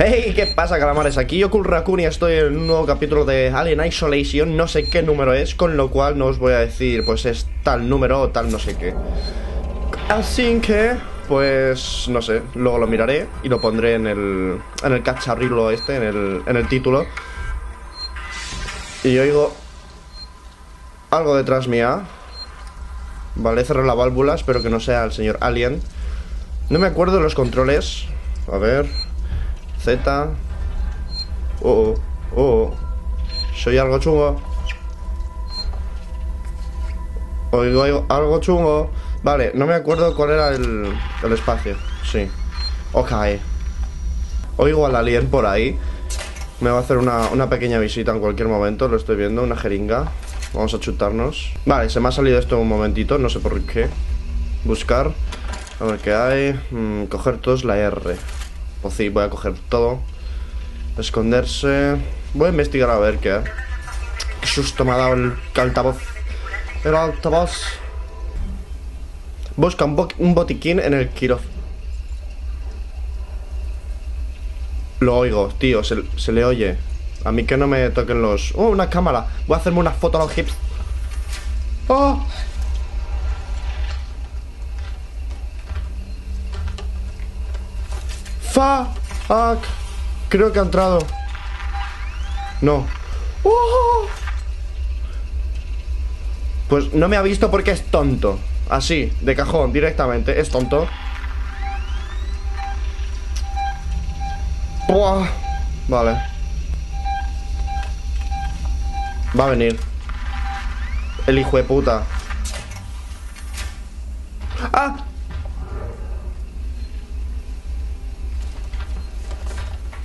Hey, ¿qué pasa calamares? Aquí yo Raccoon y estoy en un nuevo capítulo de Alien Isolation. No sé qué número es, con lo cual no os voy a decir pues es tal número o tal no sé qué. Así que, pues, no sé, luego lo miraré y lo pondré en el, en el cacharrilo este, en el, en el título. Y oigo algo detrás mía. Vale, cerrar la válvula, espero que no sea el señor Alien. No me acuerdo de los controles. A ver... Z. Oh, oh, oh. Soy algo chungo. Oigo, oigo algo chungo. Vale, no me acuerdo cuál era el, el espacio. Sí. Ok. Oigo al alien por ahí. Me va a hacer una, una pequeña visita en cualquier momento. Lo estoy viendo, una jeringa. Vamos a chutarnos. Vale, se me ha salido esto un momentito. No sé por qué. Buscar. A ver qué hay. Mm, coger todos la R. Pues sí, voy a coger todo. Esconderse. Voy a investigar a ver qué. Qué susto me ha dado el altavoz. El altavoz. Busca un, botiquín en el quirófano. Lo oigo, tío, se, se, le oye. A mí que no me toquen los... ¡Oh, una cámara! Voy a hacerme una foto a los hips. ¡Oh! Fuck. Creo que ha entrado. No. Pues no me ha visto porque es tonto. Así, de cajón, directamente. Es tonto. Vale. Va a venir. El hijo de puta. ¡Ah!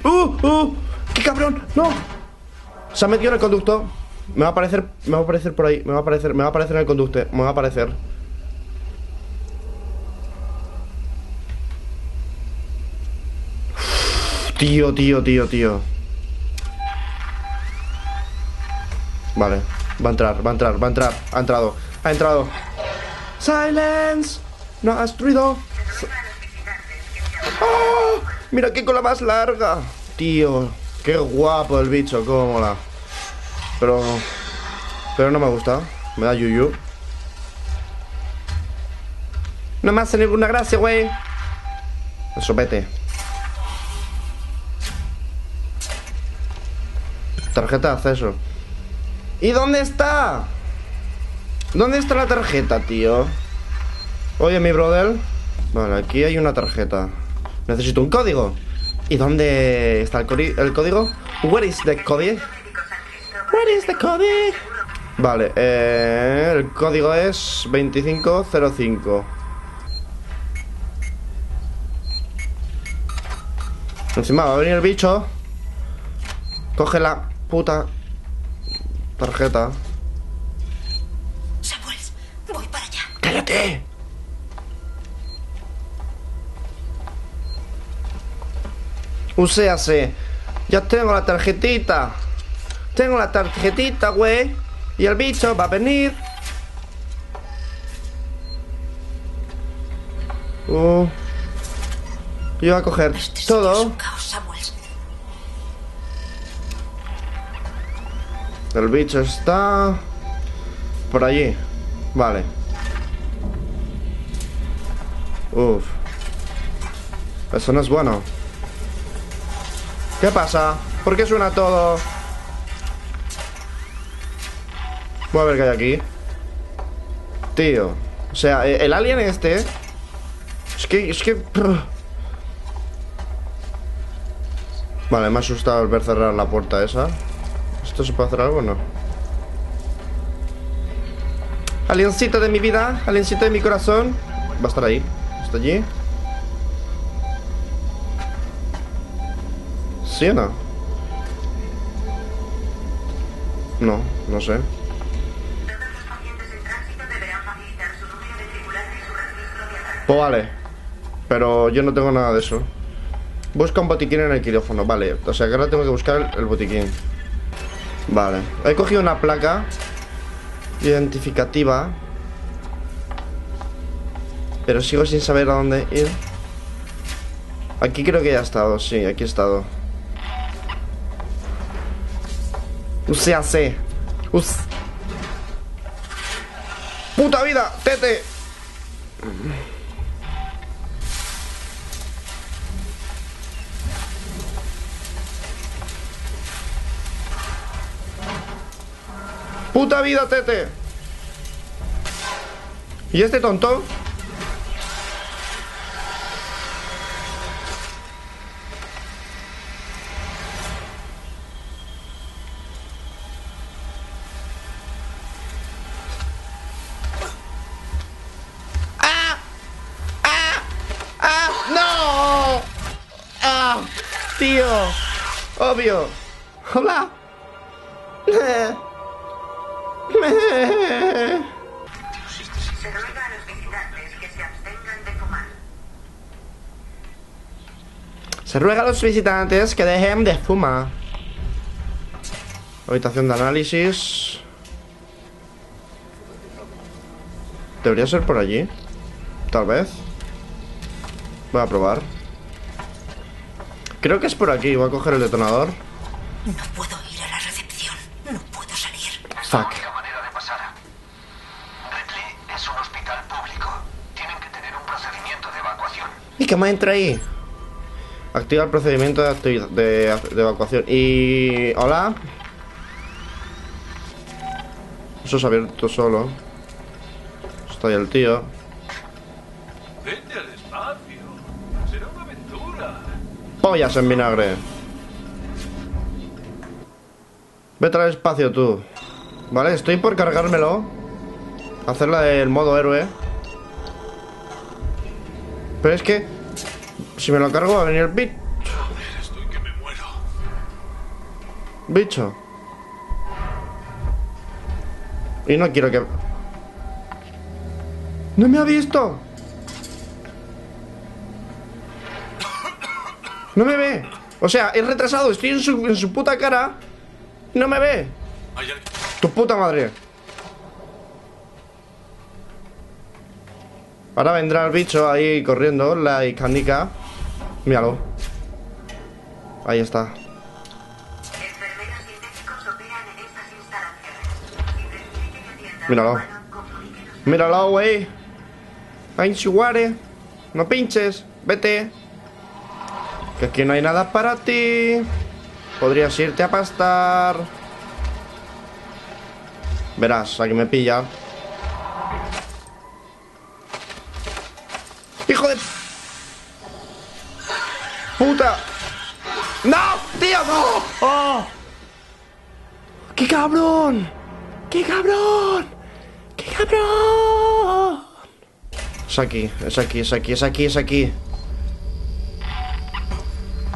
¡Uh! ¡Uh! ¡Qué cabrón! ¡No! Se ha metido en el conducto. Me va a aparecer, me va a aparecer por ahí. Me va a aparecer, me va a aparecer en el conducto. Me va a aparecer. tío, tío, tío, tío. Vale. Va a entrar, va a entrar, va a entrar. Ha entrado, ha entrado. ¡Silence! No has ruido. ¡Oh! Mira qué cola más larga. Tío, qué guapo el bicho, cómo mola. Pero... Pero no me gusta. Me da yuyu. No me hace ninguna gracia, güey. Eso, vete. Tarjeta de acceso. ¿Y dónde está? ¿Dónde está la tarjeta, tío? Oye, mi brother. Vale, aquí hay una tarjeta. Necesito un código. ¿Y dónde está el, el código? Where is the code? Where is the code? Vale, eh, el código es 2505. Encima va a venir el bicho. Coge la puta tarjeta. Voy para allá. ¡Cállate! Uséase. Ya tengo la tarjetita. Tengo la tarjetita, güey. Y el bicho va a venir. Uh. Yo voy a coger Este todo. El bicho está por allí. Vale. Uf. Eso no es bueno. ¿Qué pasa? ¿Por qué suena todo? Voy a ver qué hay aquí. Tío. O sea, e- el alien este... Es que... Es que... Vale, me ha asustado al ver cerrar la puerta esa. ¿Esto se puede hacer algo o no? Aliencito de mi vida, aliencito de mi corazón. Va a estar ahí. ¿Está allí? ¿Sí o no? No, no sé. Pues vale. Pero yo no tengo nada de eso. Busca un botiquín en el quirófano. Vale, o sea que ahora tengo que buscar el, el botiquín. Vale. He cogido una placa identificativa. Pero sigo sin saber a dónde ir. Aquí creo que ya he estado, sí, aquí he estado. Usted hace. Us. ¡Puta vida! ¡Tete! ¡Puta vida, Tete! ¿Y este tonto? Obvio. Hola. Se ruega a los visitantes que se abstengan de fumar. Se ruega a los visitantes que dejen de fumar. Habitación de análisis. Debería ser por allí. Tal vez. Voy a probar. Creo que es por aquí. Voy a coger el detonador. No puedo ir a la recepción. No puedo salir. Fuck. única manera de pasar. Ripley es un hospital público. Tienen que tener un procedimiento de evacuación. ¿Y qué más entra ahí? Activa el procedimiento de, de, de evacuación. Y... Hola. Eso se ha abierto solo. Está ahí el tío. Pollas en vinagre. Vete al espacio tú. Vale, estoy por cargármelo. Hacer la del modo héroe. Pero es que... Si me lo cargo va a venir el bit Estoy que me muero. bicho. Y no quiero que... ¡No me ha visto! ¡No me ve! O sea, es retrasado, estoy en su, en su puta cara. y No me ve. Tu puta madre. Ahora vendrá el bicho ahí corriendo, la canica. Míralo. Ahí está. Míralo. Míralo, wey. Ainchihuare. No pinches. Vete. Que aquí no hay nada para ti. Podrías irte a pastar. Verás, aquí me pilla. ¡Hijo de... ¡Puta! ¡No! ¡Tío, no! ¡Oh! ¡Qué cabrón! ¡Qué cabrón! ¡Qué cabrón! Es aquí, es aquí, es aquí, es aquí, es aquí.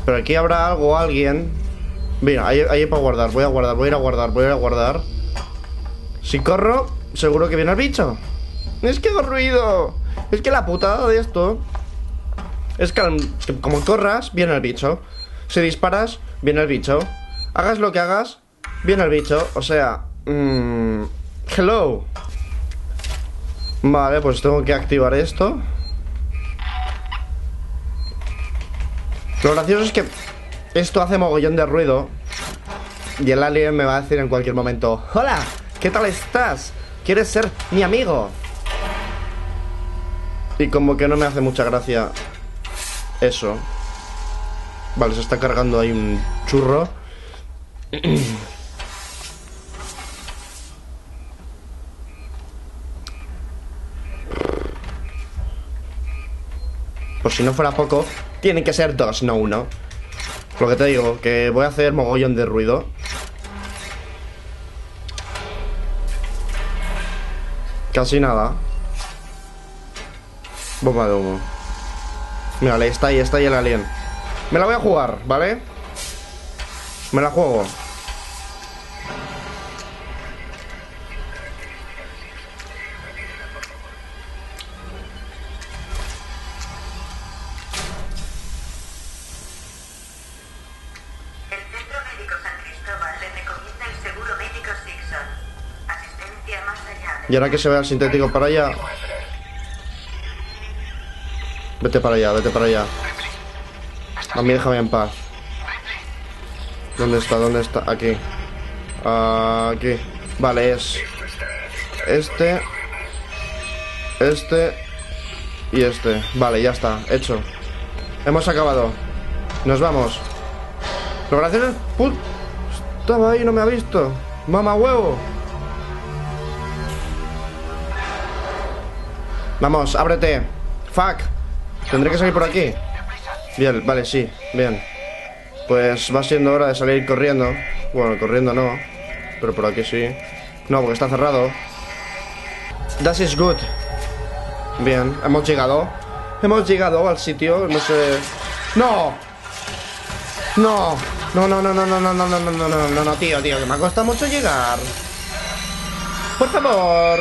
Pero aquí habrá algo alguien. Mira, ahí, ahí para guardar. Voy a guardar, voy a ir a guardar, voy a ir a guardar. Si corro, seguro que viene el bicho. Es que hago ruido. Es que la putada de esto es que, como corras, viene el bicho. Si disparas, viene el bicho. Hagas lo que hagas, viene el bicho. O sea, mm, hello. Vale, pues tengo que activar esto. Lo gracioso es que esto hace mogollón de ruido. Y el alien me va a decir en cualquier momento: Hola, ¿qué tal estás? ¿Quieres ser mi amigo? Y como que no me hace mucha gracia eso. Vale, se está cargando ahí un churro. Por si no fuera poco, tienen que ser dos, no uno. Lo que te digo, que voy a hacer mogollón de ruido. Casi nada. Bomba de humo. Ahí está ahí, está ahí el alien. Me la voy a jugar, ¿vale? Me la juego. Ahora que se vea el sintético para allá. Vete para allá, vete para allá. A mí déjame en paz. ¿Dónde está? ¿Dónde está? Aquí. Aquí. Vale, es este, este y este. Vale, ya está, hecho. Hemos acabado. Nos vamos. Lograciones. ¡Put! Estaba ahí, no me ha visto. Mamá huevo. Vamos, ábrete. Fuck. Tendré que salir por aquí. Bien, vale, sí, bien. Pues va siendo hora de salir corriendo. Bueno, corriendo no. Pero por aquí sí. No, porque está cerrado. That is good. Bien, hemos llegado. Hemos llegado al sitio, no sé. ¡No! No, no, no, no, no, no, no, no, no, no, no, no, no, no, tío, tío, que me ha costado mucho llegar. Por favor.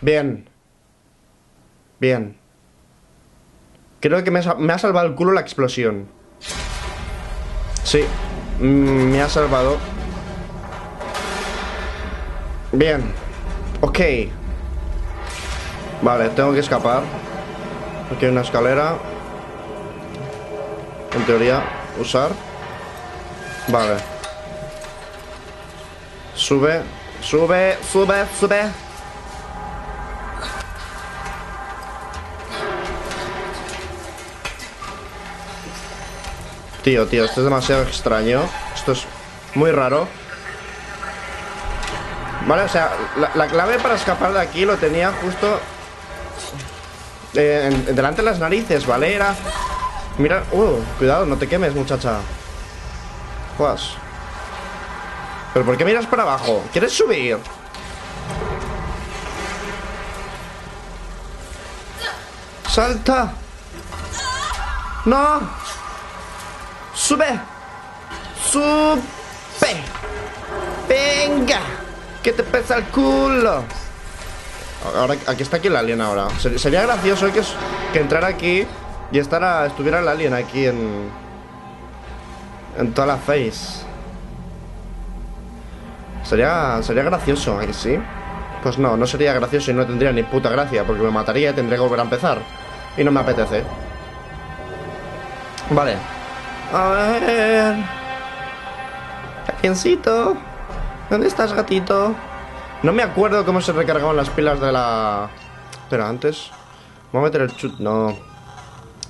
Bien. Bien. Creo que me ha, salvado el culo la explosión. Sí, mm, me ha salvado. Bien. Ok. Vale, tengo que escapar. Aquí hay una escalera. En teoría, usar. Vale. Sube, sube, sube, sube. Tío, tío, esto es demasiado extraño. Esto es muy raro. Vale, o sea, la, la clave para escapar de aquí lo tenía justo eh, delante de las narices, ¿vale? Era... Mira... Uh, cuidado, no te quemes, muchacha. Juas. ¿Pero por qué miras para abajo? ¿Quieres subir? ¡Salta! ¡No! ¡Sube! ¡Sube! ¡Venga! ¡Que te pesa el culo! Ahora, aquí está aquí el alien ahora. Ser- Sería gracioso que, que entrara aquí y estará, estuviera el alien aquí en... En toda la face. Sería, sería gracioso, ¿a que sí? Pues no, no sería gracioso y no tendría ni puta gracia porque me mataría y tendría que volver a empezar. Y no me apetece. Vale. A ver... Aliencito. ¿Dónde estás, gatito? No me acuerdo cómo se recargaban las pilas de la... Pero antes... Voy a meter el chut... No.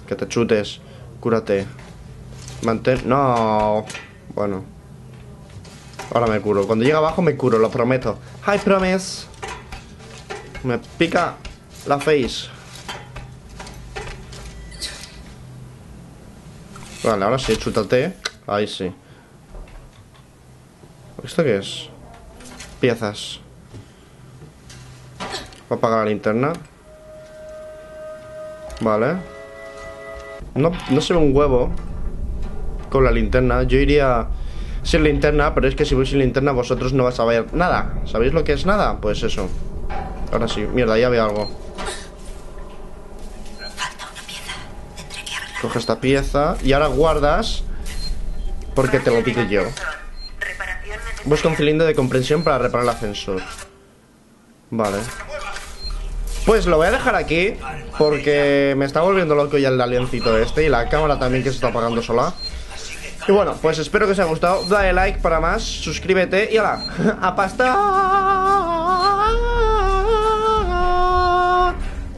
Que te chutes. Cúrate. Mantén... No. Bueno. Ahora me curo. Cuando llegue abajo me curo, lo prometo. I promise. Me pica la face. Vale, ahora sí, chútate. Ahí sí. ¿Esto qué es? Piezas. Voy a apagar la linterna. Vale. No, no se ve un huevo con la linterna. Yo iría sin linterna, pero es que si voy sin linterna vosotros no vais a ver nada. ¿Sabéis lo que es nada? Pues eso. Ahora sí, mierda, ya veo algo. Falta una pieza. Tendré que arreglar. Coge esta pieza y ahora guardas porque te lo digo yo. Busca un cilindro de comprensión para reparar el ascensor. Vale. Pues lo voy a dejar aquí porque me está volviendo loco ya el aliencito este y la cámara también que se está apagando sola. Y bueno, pues espero que os haya gustado. Dale like para más, suscríbete y ¡hala! ¡A pasta!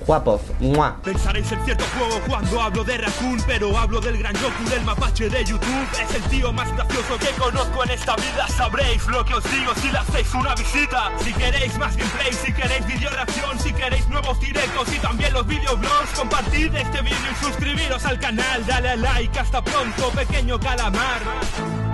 Guapos. ¡Mua! Pensaréis en cierto juego cuando hablo de Raccoon Pero hablo del gran Goku del mapache de YouTube Es el tío más gracioso que conozco en esta vida Sabréis lo que os digo si le hacéis una visita Si queréis más gameplay, si queréis video reacción Si queréis nuevos directos y también los videoblogs Compartid este vídeo y suscribiros al canal Dale a like, hasta pronto pequeño calamar